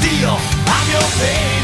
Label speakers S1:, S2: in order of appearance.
S1: steal. I'm your man.